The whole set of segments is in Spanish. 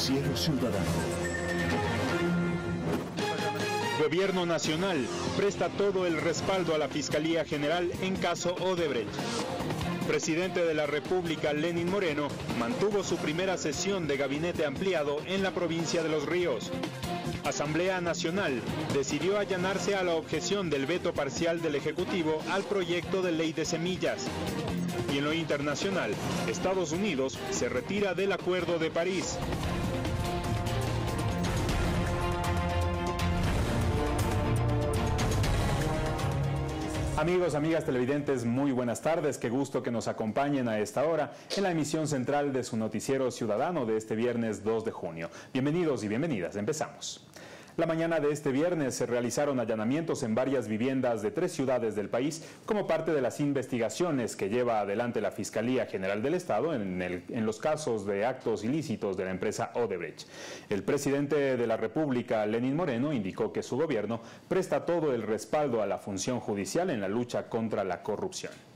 Noticiero Ciudadano. Gobierno Nacional presta todo el respaldo a la Fiscalía General en caso Odebrecht. Presidente de la República, Lenin Moreno, mantuvo su primera sesión de gabinete ampliado en la provincia de Los Ríos. Asamblea Nacional decidió allanarse a la objeción del veto parcial del Ejecutivo al proyecto de ley de semillas. Y en lo internacional, Estados Unidos se retira del Acuerdo de París. Amigos, amigas televidentes, muy buenas tardes. Qué gusto que nos acompañen a esta hora en la emisión central de su noticiero ciudadano de este viernes 2 de junio. Bienvenidos y bienvenidas. Empezamos. La mañana de este viernes se realizaron allanamientos en varias viviendas de tres ciudades del país como parte de las investigaciones que lleva adelante la Fiscalía General del Estado en, en, los casos de actos ilícitos de la empresa Odebrecht. El presidente de la República, Lenín Moreno, indicó que su gobierno presta todo el respaldo a la función judicial en la lucha contra la corrupción.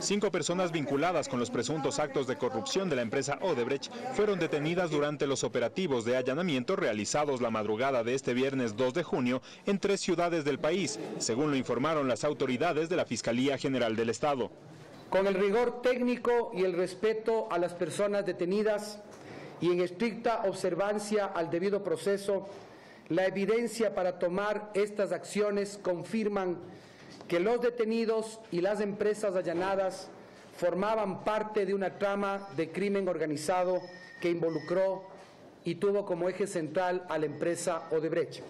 Cinco personas vinculadas con los presuntos actos de corrupción de la empresa Odebrecht fueron detenidas durante los operativos de allanamiento realizados la madrugada de este viernes 2 de junio en tres ciudades del país, según lo informaron las autoridades de la Fiscalía General del Estado. Con el rigor técnico y el respeto a las personas detenidas y en estricta observancia al debido proceso, la evidencia para tomar estas acciones confirman que los detenidos y las empresas allanadas formaban parte de una trama de crimen organizado que involucró y tuvo como eje central a la empresa Odebrecht.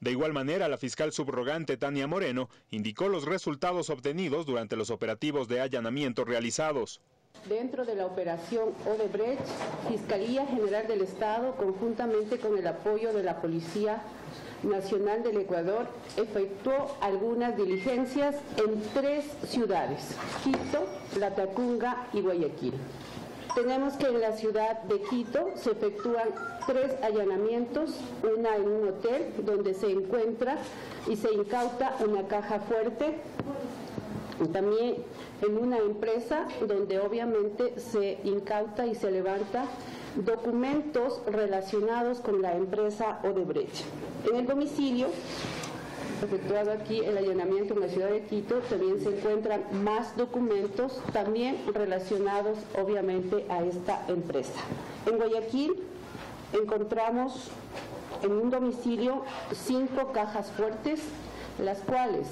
De igual manera, la fiscal subrogante Tania Moreno indicó los resultados obtenidos durante los operativos de allanamiento realizados. Dentro de la operación Odebrecht, Fiscalía General del Estado, conjuntamente con el apoyo de la Policía Nacional del Ecuador efectuó algunas diligencias en tres ciudades, Quito, La Tacunga y Guayaquil. Tenemos que en la ciudad de Quito se efectúan tres allanamientos, una en un hotel donde se encuentra y se incauta una caja fuerte, también en una empresa donde obviamente se incauta y se levanta documentos relacionados con la empresa Odebrecht. En el domicilio, efectuado aquí el allanamiento en la ciudad de Quito, también se encuentran más documentos también relacionados obviamente a esta empresa. En Guayaquil encontramos en un domicilio cinco cajas fuertes, las cuales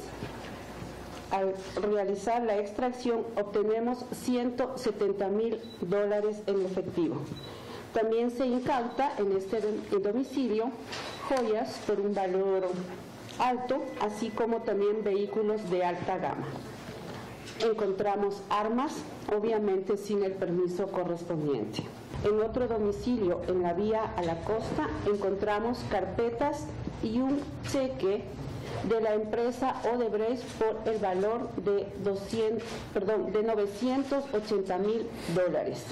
al realizar la extracción obtenemos 170 mil dólares en efectivo. También se incauta en este domicilio joyas por un valor alto, así como también vehículos de alta gama. Encontramos armas, obviamente sin el permiso correspondiente. En otro domicilio, en la vía a la costa, encontramos carpetas y un cheque de la empresa Odebrecht por el valor de, 200, perdón, de 980 mil dólares.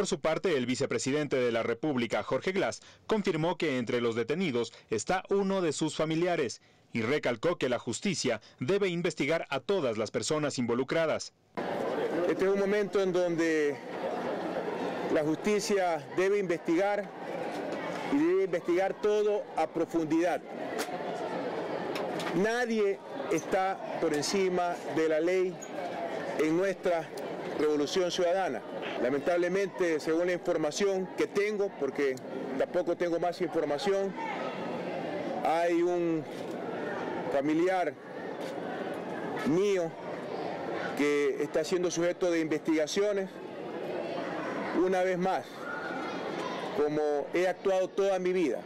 Por su parte, el vicepresidente de la República, Jorge Glass, confirmó que entre los detenidos está uno de sus familiares y recalcó que la justicia debe investigar a todas las personas involucradas. Este es un momento en donde la justicia debe investigar y debe investigar todo a profundidad. Nadie está por encima de la ley en nuestra revolución ciudadana. Lamentablemente, según la información que tengo, porque tampoco tengo más información, hay un familiar mío que está siendo sujeto de investigaciones. Una vez más, como he actuado toda mi vida,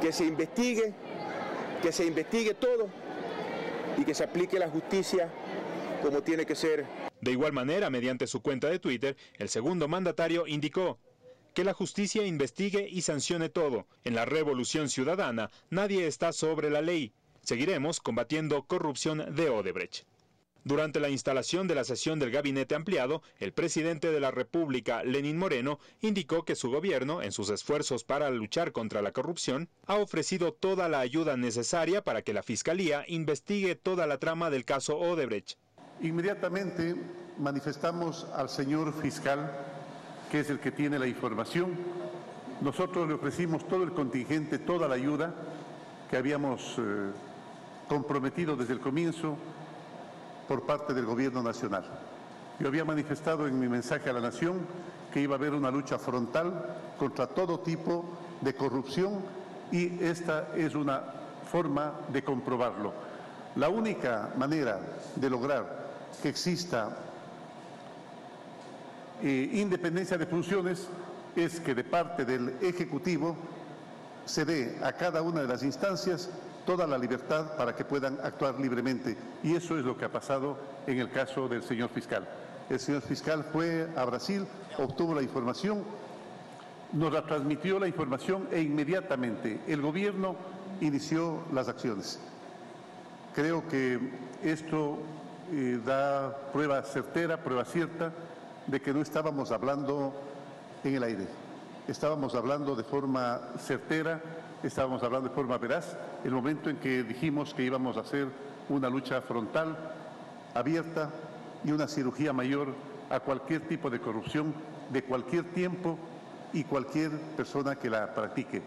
que se investigue, que se investigue todo y que se aplique la justicia como tiene que ser de igual manera, mediante su cuenta de Twitter, el segundo mandatario indicó que la justicia investigue y sancione todo. En la revolución ciudadana nadie está sobre la ley. Seguiremos combatiendo corrupción de Odebrecht. Durante la instalación de la sesión del gabinete ampliado, el presidente de la República, Lenín Moreno, indicó que su gobierno, en sus esfuerzos para luchar contra la corrupción, ha ofrecido toda la ayuda necesaria para que la Fiscalía investigue toda la trama del caso Odebrecht. Inmediatamente manifestamos al señor fiscal que es el que tiene la información. Nosotros le ofrecimos todo el contingente, toda la ayuda que habíamos eh, comprometido desde el comienzo por parte del Gobierno Nacional. Yo había manifestado en mi mensaje a la Nación que iba a haber una lucha frontal contra todo tipo de corrupción y esta es una forma de comprobarlo. La única manera de lograr que exista eh, independencia de funciones es que de parte del Ejecutivo se dé a cada una de las instancias toda la libertad para que puedan actuar libremente. Y eso es lo que ha pasado en el caso del señor fiscal. El señor fiscal fue a Brasil, obtuvo la información, nos la transmitió la información e inmediatamente el gobierno inició las acciones. Creo que esto eh, da prueba certera, prueba cierta de que no estábamos hablando en el aire. Estábamos hablando de forma certera, estábamos hablando de forma veraz, el momento en que dijimos que íbamos a hacer una lucha frontal, abierta y una cirugía mayor a cualquier tipo de corrupción de cualquier tiempo y cualquier persona que la practique.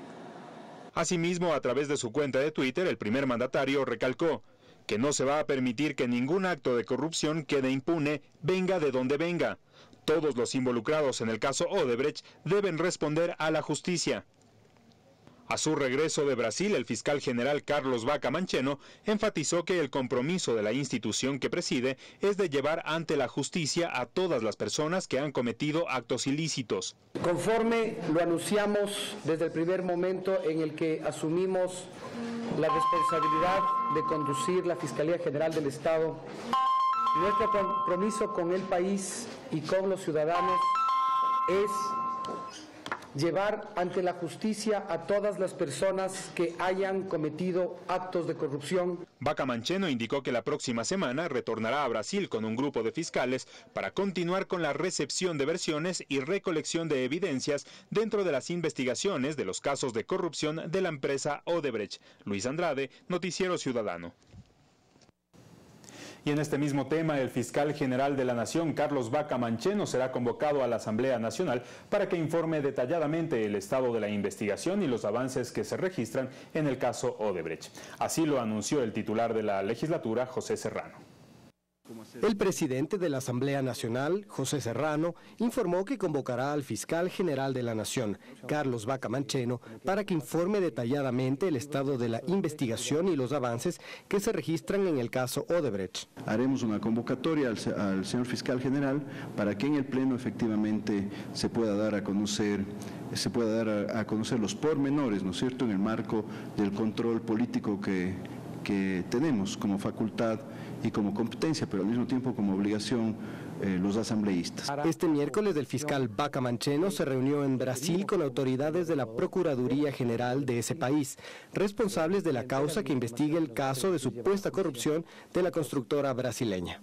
Asimismo, a través de su cuenta de Twitter, el primer mandatario recalcó que no se va a permitir que ningún acto de corrupción quede impune, venga de donde venga. Todos los involucrados en el caso Odebrecht deben responder a la justicia. A su regreso de Brasil, el fiscal general Carlos Vaca Mancheno enfatizó que el compromiso de la institución que preside es de llevar ante la justicia a todas las personas que han cometido actos ilícitos. Conforme lo anunciamos desde el primer momento en el que asumimos la responsabilidad de conducir la Fiscalía General del Estado, nuestro compromiso con el país y con los ciudadanos es llevar ante la justicia a todas las personas que hayan cometido actos de corrupción. Vaca Mancheno indicó que la próxima semana retornará a Brasil con un grupo de fiscales para continuar con la recepción de versiones y recolección de evidencias dentro de las investigaciones de los casos de corrupción de la empresa Odebrecht. Luis Andrade, Noticiero Ciudadano. Y en este mismo tema, el fiscal general de la Nación, Carlos Vaca Mancheno, será convocado a la Asamblea Nacional para que informe detalladamente el estado de la investigación y los avances que se registran en el caso Odebrecht. Así lo anunció el titular de la legislatura, José Serrano. El presidente de la Asamblea Nacional, José Serrano, informó que convocará al fiscal general de la Nación, Carlos Vaca Mancheno, para que informe detalladamente el estado de la investigación y los avances que se registran en el caso Odebrecht. Haremos una convocatoria al, señor fiscal general para que en el Pleno efectivamente se pueda dar a conocer se pueda dar a, conocer los pormenores, ¿no es cierto?, en el marco del control político que, que tenemos como facultad y como competencia, pero al mismo tiempo como obligación eh, los asambleístas. Este miércoles el fiscal Baca Mancheno se reunió en Brasil con autoridades de la Procuraduría General de ese país, responsables de la causa que investiga el caso de supuesta corrupción de la constructora brasileña.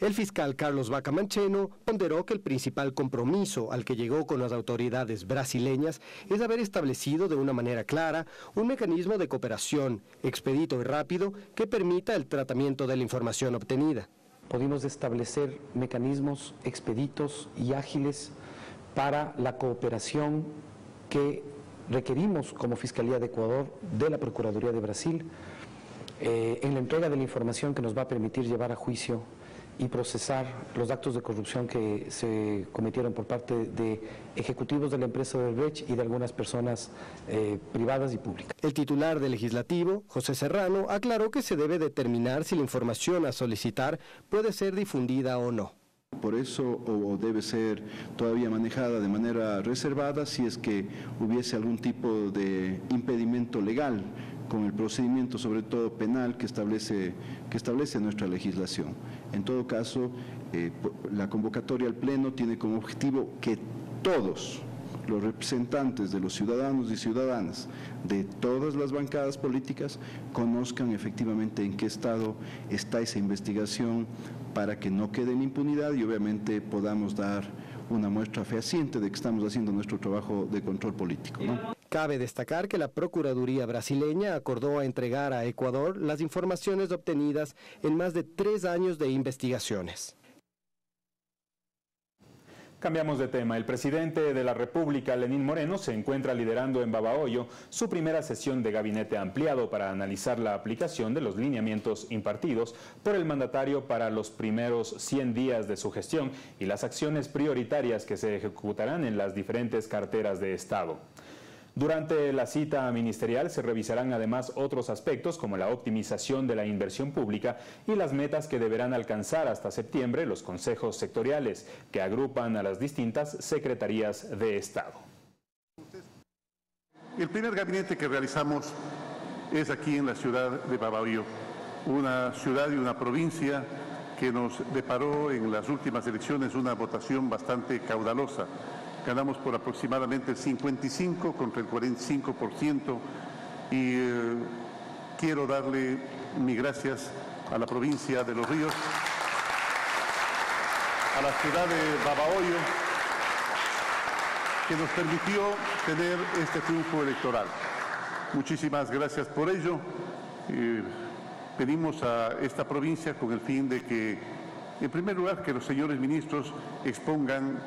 El fiscal Carlos Vaca Mancheno ponderó que el principal compromiso al que llegó con las autoridades brasileñas es haber establecido de una manera clara un mecanismo de cooperación expedito y rápido que permita el tratamiento de la información obtenida. Pudimos establecer mecanismos expeditos y ágiles para la cooperación que requerimos como Fiscalía de Ecuador de la Procuraduría de Brasil eh, en la entrega de la información que nos va a permitir llevar a juicio y procesar los actos de corrupción que se cometieron por parte de ejecutivos de la empresa Odebrecht y de algunas personas eh, privadas y públicas. El titular del legislativo, José Serrano, aclaró que se debe determinar si la información a solicitar puede ser difundida o no. Por eso o debe ser todavía manejada de manera reservada si es que hubiese algún tipo de impedimento legal con el procedimiento, sobre todo penal, que establece, que establece nuestra legislación. En todo caso, eh, la convocatoria al Pleno tiene como objetivo que todos los representantes de los ciudadanos y ciudadanas de todas las bancadas políticas conozcan efectivamente en qué estado está esa investigación para que no quede en impunidad y obviamente podamos dar una muestra fehaciente de que estamos haciendo nuestro trabajo de control político. Cabe destacar que la Procuraduría brasileña acordó entregar a Ecuador las informaciones obtenidas en más de tres años de investigaciones. Cambiamos de tema. El presidente de la República, Lenín Moreno, se encuentra liderando en Babahoyo su primera sesión de gabinete ampliado para analizar la aplicación de los lineamientos impartidos por el mandatario para los primeros 100 días de su gestión y las acciones prioritarias que se ejecutarán en las diferentes carteras de Estado. Durante la cita ministerial se revisarán además otros aspectos como la optimización de la inversión pública y las metas que deberán alcanzar hasta septiembre los consejos sectoriales que agrupan a las distintas secretarías de Estado. El primer gabinete que realizamos es aquí en la ciudad de Babahoyo, una ciudad y una provincia que nos deparó en las últimas elecciones una votación bastante caudalosa ganamos por aproximadamente el 55 contra el 45% y eh, quiero darle mis gracias a la provincia de Los Ríos, a la ciudad de Babahoyo, que nos permitió tener este triunfo electoral. Muchísimas gracias por ello. Eh, pedimos a esta provincia con el fin de que, en primer lugar, que los señores ministros expongan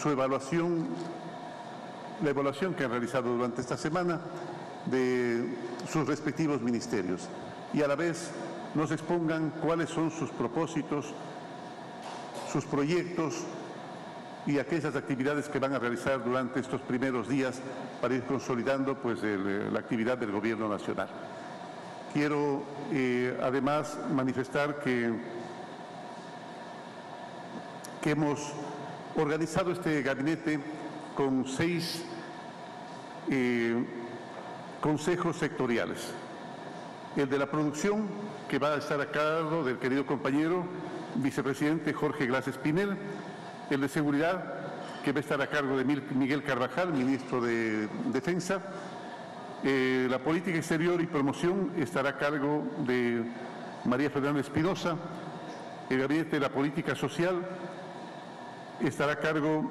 su evaluación, la evaluación que han realizado durante esta semana de sus respectivos ministerios y a la vez nos expongan cuáles son sus propósitos, sus proyectos y aquellas actividades que van a realizar durante estos primeros días para ir consolidando pues, la actividad del Gobierno Nacional. Quiero eh, además manifestar que, que hemos organizado este gabinete con seis eh, consejos sectoriales. El de la producción, que va a estar a cargo del querido compañero vicepresidente Jorge Glas Espinel. El de seguridad, que va a estar a cargo de Miguel Carvajal, ministro de Defensa. Eh, la política exterior y promoción estará a cargo de María Fernanda Espinosa. El gabinete de la política social estará a cargo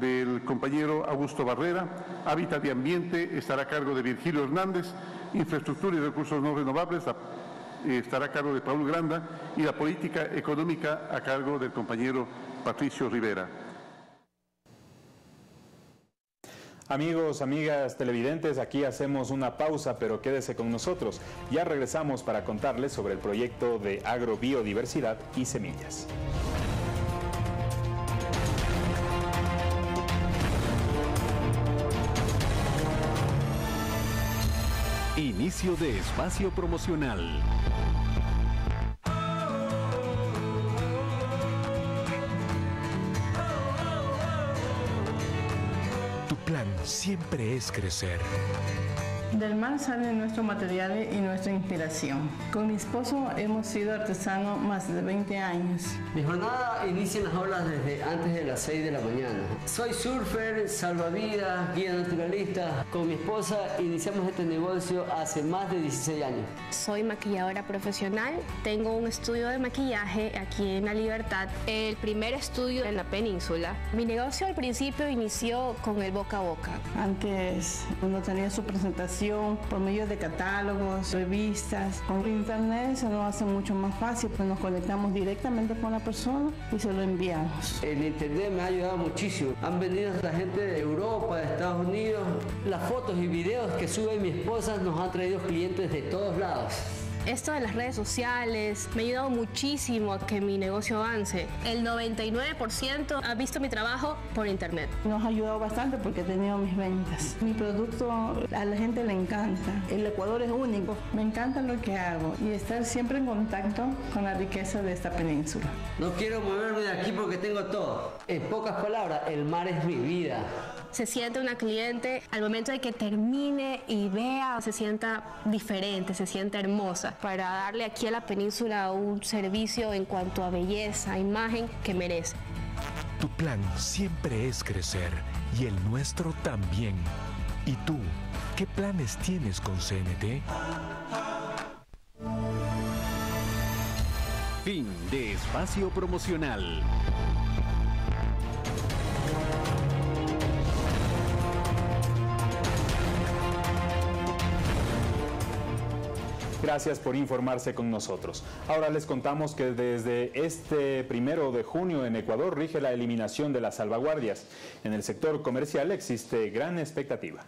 del compañero Augusto Barrera, Hábitat y Ambiente estará a cargo de Virgilio Hernández, Infraestructura y Recursos No Renovables estará a cargo de Paul Granda y la Política Económica a cargo del compañero Patricio Rivera. Amigos, amigas televidentes, aquí hacemos una pausa, pero quédese con nosotros. Ya regresamos para contarles sobre el proyecto de agrobiodiversidad y semillas. Inicio de espacio promocional. Tu plan siempre es crecer. Del mar salen nuestros materiales y nuestra inspiración. Con mi esposo hemos sido artesanos más de 20 años. Mi jornada inicia en las olas desde antes de las 6 de la mañana. Soy surfer, salvavidas, guía naturalista. Con mi esposa iniciamos este negocio hace más de 16 años. Soy maquilladora profesional. Tengo un estudio de maquillaje aquí en La Libertad, el primer estudio en la península. Mi negocio al principio inició con el boca a boca. Antes no tenía su presentación por medio de catálogos, revistas. Con internet se nos hace mucho más fácil, pues nos conectamos directamente con la persona y se lo enviamos. El internet me ha ayudado muchísimo. Han venido la gente de Europa, de Estados Unidos. Las fotos y videos que sube mi esposa nos han traído clientes de todos lados. Esto de las redes sociales me ha ayudado muchísimo a que mi negocio avance. El 99% ha visto mi trabajo por internet. Nos ha ayudado bastante porque he tenido mis ventas. Mi producto a la gente le encanta. El Ecuador es único. Me encanta lo que hago y estar siempre en contacto con la riqueza de esta península. No quiero moverme de aquí porque tengo todo. En pocas palabras, el mar es mi vida se siente una cliente al momento de que termine y vea, se sienta diferente, se sienta hermosa, para darle aquí a la península un servicio en cuanto a belleza, imagen que merece. Tu plan siempre es crecer y el nuestro también. ¿Y tú, qué planes tienes con CNT? Fin de espacio promocional. Gracias por informarse con nosotros. Ahora les contamos que desde este primero de junio en Ecuador rige la eliminación de las salvaguardias. En el sector comercial existe gran expectativa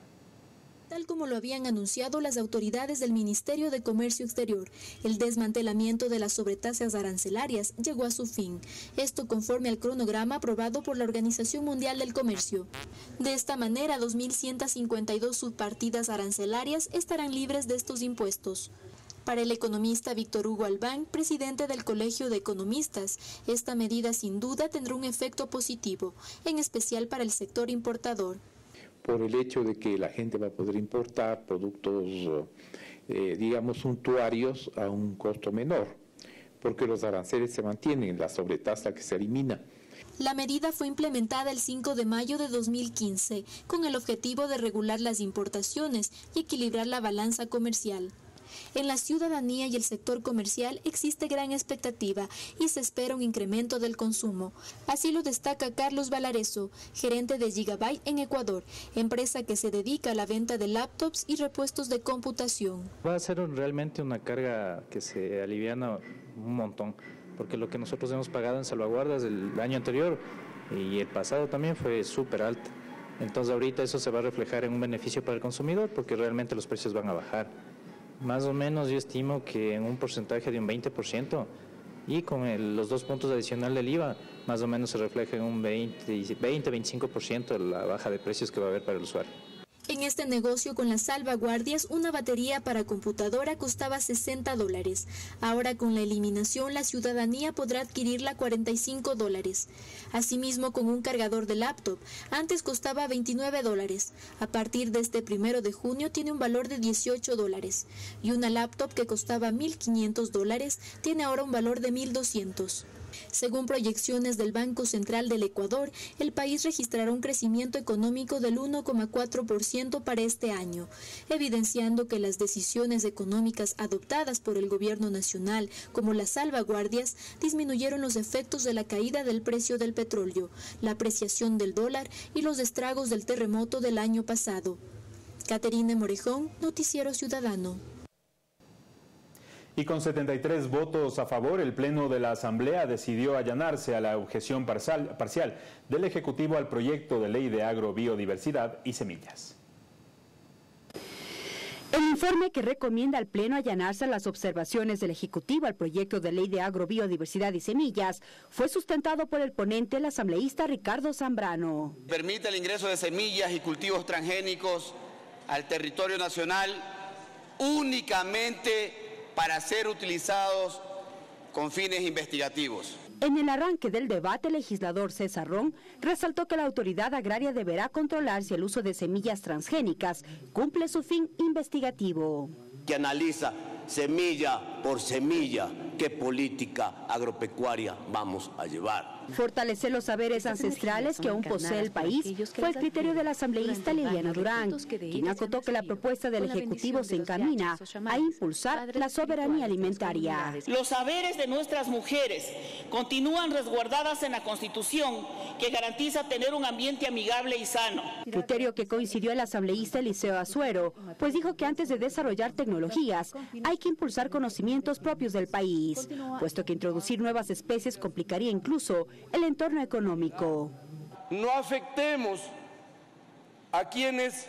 tal como lo habían anunciado las autoridades del Ministerio de Comercio Exterior. El desmantelamiento de las sobretasas arancelarias llegó a su fin, esto conforme al cronograma aprobado por la Organización Mundial del Comercio. De esta manera, 2.152 subpartidas arancelarias estarán libres de estos impuestos. Para el economista Víctor Hugo Albán, presidente del Colegio de Economistas, esta medida sin duda tendrá un efecto positivo, en especial para el sector importador por el hecho de que la gente va a poder importar productos, eh, digamos, suntuarios a un costo menor, porque los aranceles se mantienen, la sobretasa que se elimina. La medida fue implementada el 5 de mayo de 2015 con el objetivo de regular las importaciones y equilibrar la balanza comercial. En la ciudadanía y el sector comercial existe gran expectativa y se espera un incremento del consumo. Así lo destaca Carlos Valareso, gerente de Gigabyte en Ecuador, empresa que se dedica a la venta de laptops y repuestos de computación. Va a ser realmente una carga que se aliviana un montón, porque lo que nosotros hemos pagado en salvaguardas el año anterior y el pasado también fue súper alto. Entonces ahorita eso se va a reflejar en un beneficio para el consumidor porque realmente los precios van a bajar. Más o menos yo estimo que en un porcentaje de un 20% y con los dos puntos adicionales del IVA, más o menos se refleja en un 20-25% de la baja de precios que va a haber para el usuario. En este negocio con las salvaguardias, una batería para computadora costaba 60 dólares. Ahora con la eliminación, la ciudadanía podrá adquirirla 45 dólares. Asimismo, con un cargador de laptop, antes costaba 29 dólares. A partir de este primero de junio tiene un valor de 18 dólares. Y una laptop que costaba 1.500 dólares tiene ahora un valor de 1.200. Según proyecciones del Banco Central del Ecuador, el país registrará un crecimiento económico del 1,4% para este año, evidenciando que las decisiones económicas adoptadas por el gobierno nacional, como las salvaguardias, disminuyeron los efectos de la caída del precio del petróleo, la apreciación del dólar y los estragos del terremoto del año pasado. Caterina Morejón, Noticiero Ciudadano. Y con 73 votos a favor, el Pleno de la Asamblea decidió allanarse a la objeción parcial, parcial del Ejecutivo al proyecto de ley de agrobiodiversidad y semillas. El informe que recomienda al Pleno allanarse a las observaciones del Ejecutivo al proyecto de ley de agrobiodiversidad y semillas fue sustentado por el ponente, el asambleísta Ricardo Zambrano. Permite el ingreso de semillas y cultivos transgénicos al territorio nacional únicamente para ser utilizados con fines investigativos. En el arranque del debate, el legislador César Ron resaltó que la autoridad agraria deberá controlar si el uso de semillas transgénicas cumple su fin investigativo. Que analiza semilla por semilla qué política agropecuaria vamos a llevar. Fortalecer los saberes ancestrales que aún posee el país fue el criterio del asambleísta Liliana Durán, quien acotó que la propuesta del Ejecutivo se encamina a impulsar la soberanía alimentaria. Los saberes de nuestras mujeres continúan resguardadas en la Constitución que garantiza tener un ambiente amigable y sano. Criterio que coincidió el asambleísta Eliseo Azuero, pues dijo que antes de desarrollar tecnologías hay que impulsar conocimientos propios del país, puesto que introducir nuevas especies complicaría incluso el entorno económico. No afectemos a quienes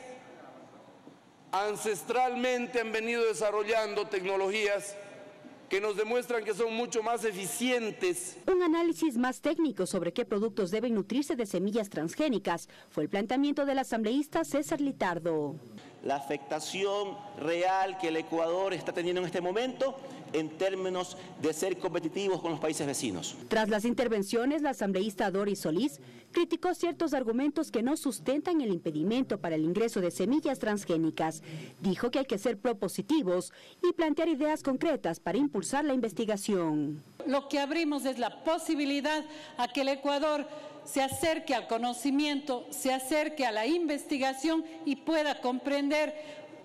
ancestralmente han venido desarrollando tecnologías que nos demuestran que son mucho más eficientes. Un análisis más técnico sobre qué productos deben nutrirse de semillas transgénicas fue el planteamiento del asambleísta César Litardo. La afectación real que el Ecuador está teniendo en este momento en términos de ser competitivos con los países vecinos. Tras las intervenciones, la asambleísta Doris Solís criticó ciertos argumentos que no sustentan el impedimento para el ingreso de semillas transgénicas. Dijo que hay que ser propositivos y plantear ideas concretas para impulsar la investigación. Lo que abrimos es la posibilidad a que el Ecuador se acerque al conocimiento, se acerque a la investigación y pueda comprender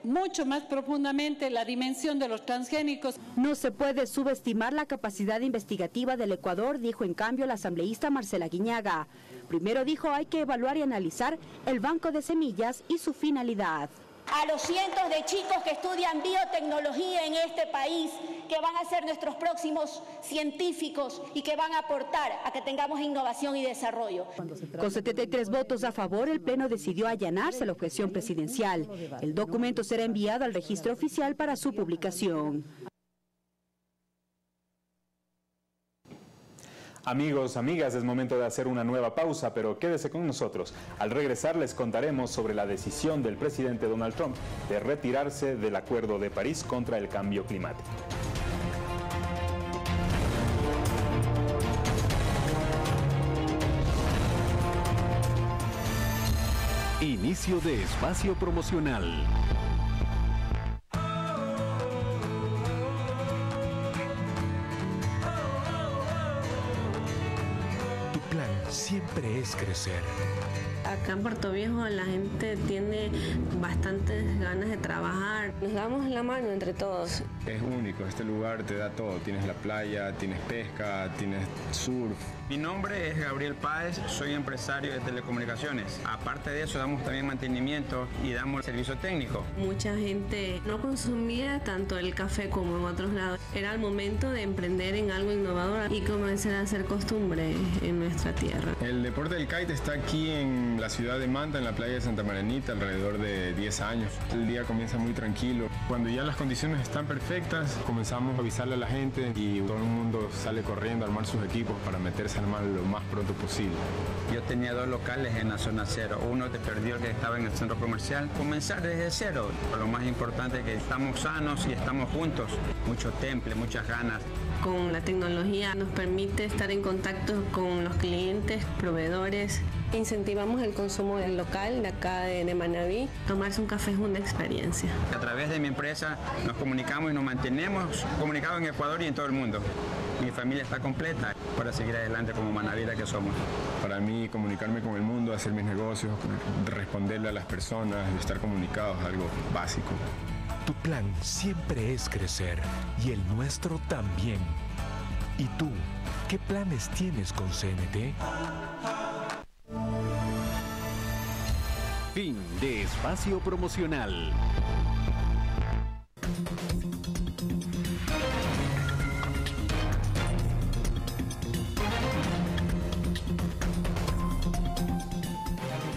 mucho más profundamente la dimensión de los transgénicos. No se puede subestimar la capacidad investigativa del Ecuador, dijo en cambio la asambleísta Marcela Guiñaga. Primero dijo hay que evaluar y analizar el banco de semillas y su finalidad. A los cientos de chicos que estudian biotecnología en este país, que van a ser nuestros próximos científicos y que van a aportar a que tengamos innovación y desarrollo. Con 73 votos a favor, el Pleno decidió allanarse la objeción presidencial. El documento será enviado al registro oficial para su publicación. Amigos, amigas, es momento de hacer una nueva pausa, pero quédese con nosotros. Al regresar les contaremos sobre la decisión del presidente Donald Trump de retirarse del Acuerdo de París contra el cambio climático. Inicio de espacio promocional. Siempre es crecer. Acá en Puerto Viejo la gente tiene bastantes ganas de trabajar. Nos damos la mano entre todos. Es único, este lugar te da todo. Tienes la playa, tienes pesca, tienes surf. Mi nombre es Gabriel Páez, soy empresario de telecomunicaciones. Aparte de eso, damos también mantenimiento y damos servicio técnico. Mucha gente no consumía tanto el café como en otros lados. Era el momento de emprender en algo innovador y comenzar a hacer costumbre en nuestra tierra. El deporte del kite está aquí en la ciudad de Manta, en la playa de Santa Maranita, alrededor de 10 años. El día comienza muy tranquilo. Cuando ya las condiciones están perfectas, comenzamos a avisarle a la gente y todo el mundo sale corriendo a armar sus equipos para meterse al mar lo más pronto posible. Yo tenía dos locales en la zona cero. Uno te perdió el que estaba en el centro comercial. Comenzar desde cero. Lo más importante es que estamos sanos y estamos juntos. Mucho temple, muchas ganas. Con la tecnología nos permite estar en contacto con los clientes, proveedores. Incentivamos el consumo del local de acá de, de Manaví. Tomarse un café es una experiencia. A través de mi empresa nos comunicamos y nos mantenemos comunicados en Ecuador y en todo el mundo. Mi familia está completa para seguir adelante como manavira que somos. Para mí, comunicarme con el mundo, hacer mis negocios, responderle a las personas, estar comunicados es algo básico. Tu plan siempre es crecer y el nuestro también. ¿Y tú, qué planes tienes con CNT? Fin de espacio promocional.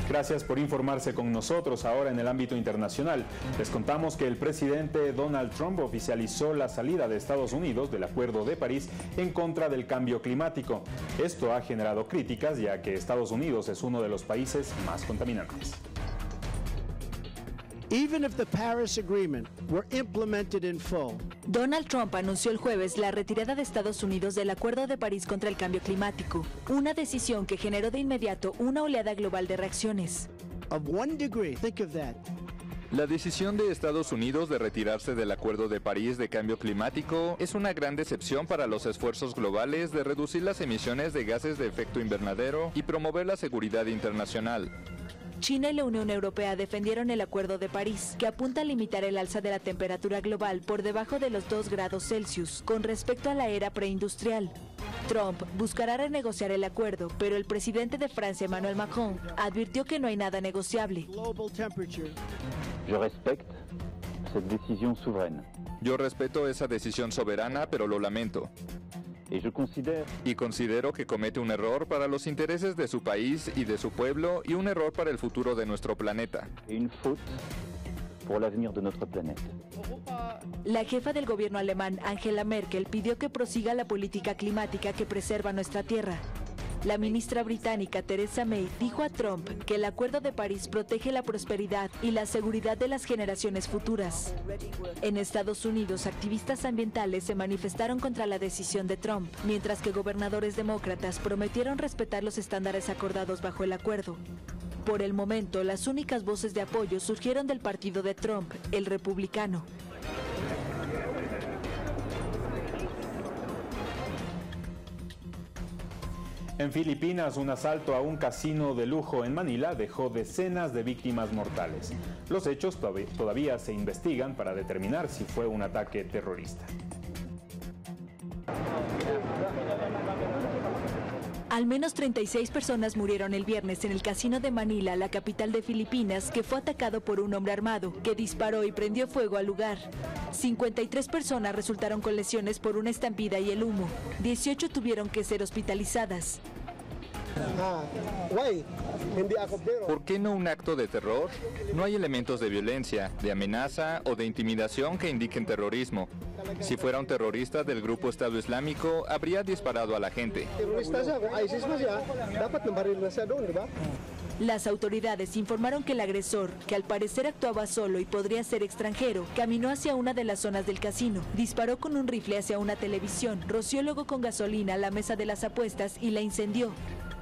Gracias por informarse con nosotros ahora en el ámbito internacional. Les contamos que el presidente Donald Trump oficializó la salida de Estados Unidos del Acuerdo de París en contra del cambio climático. Esto ha generado críticas ya que Estados Unidos es uno de los países más contaminantes. Even if the Paris Agreement were implemented in full, Donald Trump anunció el jueves la retirada de Estados Unidos del Acuerdo de París contra el cambio climático, una decisión que generó de inmediato una oleada global de reacciones. of one degree, think of that. La decisión de Estados Unidos de retirarse del Acuerdo de París de Cambio Climático es una gran decepción para los esfuerzos globales de reducir las emisiones de gases de efecto invernadero y promover la seguridad internacional. China y la Unión Europea defendieron el Acuerdo de París, que apunta a limitar el alza de la temperatura global por debajo de los 2 grados Celsius con respecto a la era preindustrial. Trump buscará renegociar el acuerdo, pero el presidente de Francia, Emmanuel Macron, advirtió que no hay nada negociable. Je respecte cette décision souveraine. Yo respeto esa decisión soberana, pero lo lamento. Y considero que comete un error para los intereses de su país y de su pueblo y un error para el futuro de nuestro planeta. La jefa del gobierno alemán, Angela Merkel, pidió que prosiga la política climática que preserva nuestra tierra. La ministra británica Theresa May dijo a Trump que el Acuerdo de París protege la prosperidad y la seguridad de las generaciones futuras. En Estados Unidos, activistas ambientales se manifestaron contra la decisión de Trump, mientras que gobernadores demócratas prometieron respetar los estándares acordados bajo el acuerdo. Por el momento, las únicas voces de apoyo surgieron del partido de Trump, el republicano. En Filipinas, un asalto a un casino de lujo en Manila dejó decenas de víctimas mortales. Los hechos todavía, se investigan para determinar si fue un ataque terrorista. Al menos 36 personas murieron el viernes en el casino de Manila, la capital de Filipinas, que fue atacado por un hombre armado, que disparó y prendió fuego al lugar. 53 personas resultaron con lesiones por una estampida y el humo. 18 tuvieron que ser hospitalizadas. ¿Por qué no un acto de terror? No hay elementos de violencia, de amenaza o de intimidación que indiquen terrorismo. Si fuera un terrorista del grupo Estado Islámico, habría disparado a la gente. Las autoridades informaron que el agresor, que al parecer actuaba solo y podría ser extranjero, caminó hacia una de las zonas del casino, disparó con un rifle hacia una televisión, roció luego con gasolina la mesa de las apuestas y la incendió.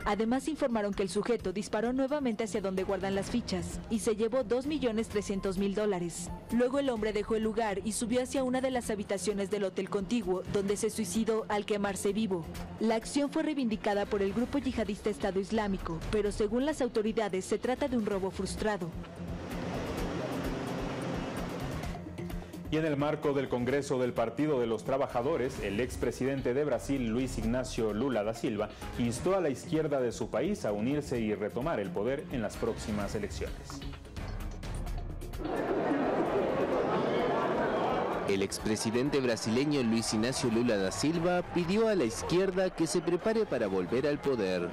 Además informaron que el sujeto disparó nuevamente hacia donde guardan las fichas y se llevó 2.300.000 dólares. Luego el hombre dejó el lugar y subió hacia una de las habitaciones del hotel contiguo, donde se suicidó al quemarse vivo. La acción fue reivindicada por el grupo yihadista Estado Islámico, pero según las autoridades se trata de un robo frustrado. Y en el marco del Congreso del Partido de los Trabajadores, el expresidente de Brasil, Luis Ignacio Lula da Silva, instó a la izquierda de su país a unirse y retomar el poder en las próximas elecciones. El expresidente brasileño Luis Ignacio Lula da Silva pidió a la izquierda que se prepare para volver al poder.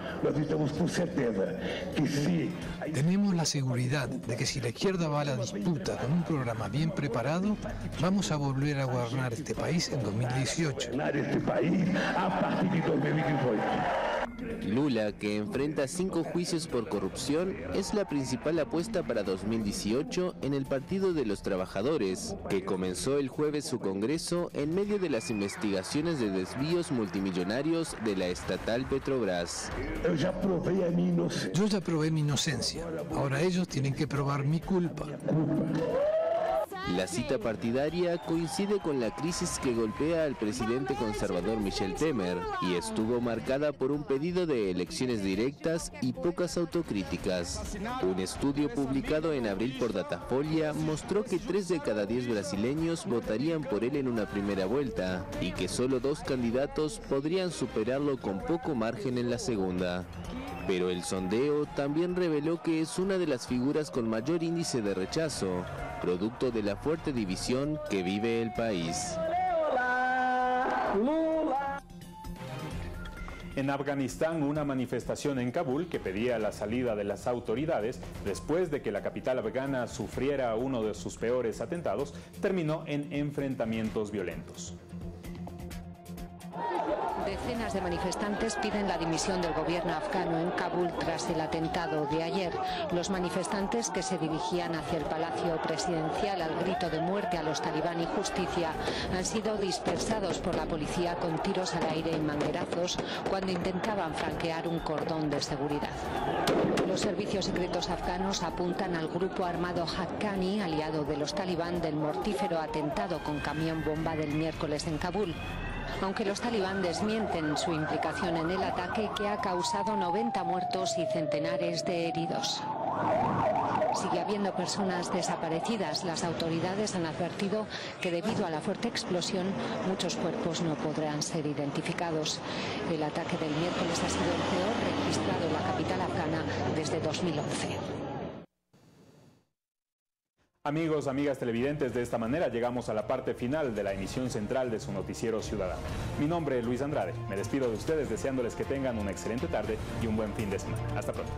Tenemos la seguridad de que si la izquierda va a la disputa con un programa bien preparado, vamos a volver a gobernar este país en 2018. Lula, que enfrenta cinco juicios por corrupción, es la principal apuesta para 2018 en el Partido de los Trabajadores, que comenzó el jueves su congreso en medio de las investigaciones de desvíos multimillonarios de la estatal Petrobras. Yo ya probé mi inocencia. Ahora ellos tienen que probar mi culpa. La cita partidaria coincide con la crisis que golpea al presidente conservador Michel Temer y estuvo marcada por un pedido de elecciones directas y pocas autocríticas. Un estudio publicado en abril por Datafolia mostró que 3 de cada 10 brasileños votarían por él en una primera vuelta y que solo dos candidatos podrían superarlo con poco margen en la segunda. Pero el sondeo también reveló que es una de las figuras con mayor índice de rechazo, producto de la fuerte división que vive el país. En Afganistán, una manifestación en Kabul que pedía la salida de las autoridades después de que la capital afgana sufriera uno de sus peores atentados, terminó en enfrentamientos violentos. Decenas de manifestantes piden la dimisión del gobierno afgano en Kabul tras el atentado de ayer. Los manifestantes que se dirigían hacia el palacio presidencial al grito de muerte a los talibán y justicia han sido dispersados por la policía con tiros al aire y manguerazos cuando intentaban franquear un cordón de seguridad. Los servicios secretos afganos apuntan al grupo armado Haqqani, aliado de los talibán del mortífero atentado con camión bomba del miércoles en Kabul aunque los talibán desmienten su implicación en el ataque que ha causado 90 muertos y centenares de heridos. Sigue habiendo personas desaparecidas. Las autoridades han advertido que debido a la fuerte explosión muchos cuerpos no podrán ser identificados. El ataque del miércoles ha sido el peor registrado en la capital afgana desde 2011. Amigos, amigas televidentes, de esta manera llegamos a la parte final de la emisión central de su noticiero ciudadano. Mi nombre es Luis Andrade. Me despido de ustedes deseándoles que tengan una excelente tarde y un buen fin de semana. Hasta pronto.